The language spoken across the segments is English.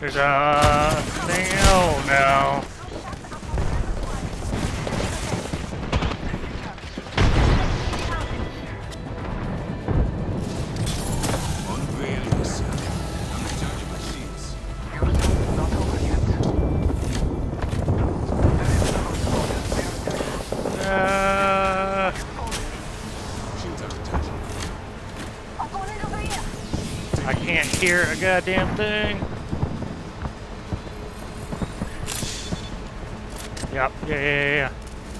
There's a thing. Oh no. I can't hear a goddamn thing. Yep. Yeah, yeah, yeah, yeah.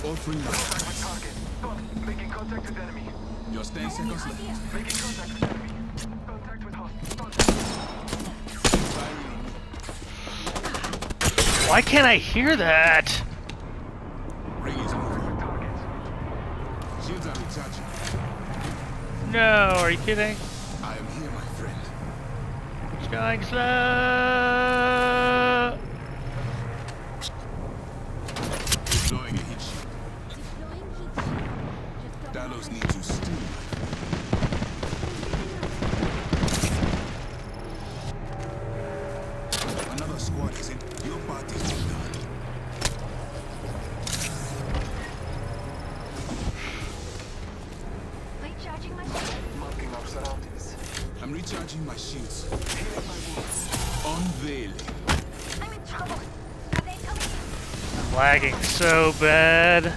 My Target. Dot. Making contact with enemy. Just 10 seconds left. Making contact with enemy. Contact with hostile. Why can't I hear that? Ring is moving. Target. Shields are recharging. No, are you kidding? I am here, my friend. It's going slow. Dalos need to steal. Another squad is in. Your party is done. Recharging my shield. Marking our surroundings. I'm recharging my shields. Unveil. I'm in trouble. Are they coming? I'm lagging so bad.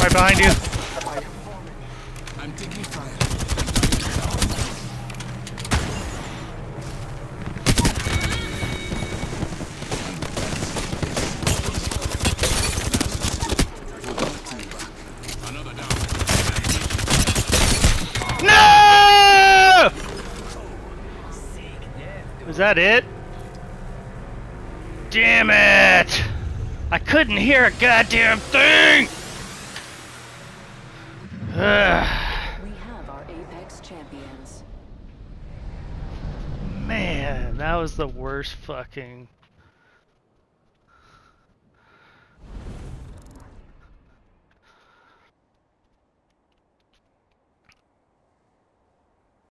Right behind you. I'm taking fire. Another down. No! Was that it? Damn it! I couldn't hear a goddamn thing! Ugh. We have our Apex champions. Man, that was the worst fucking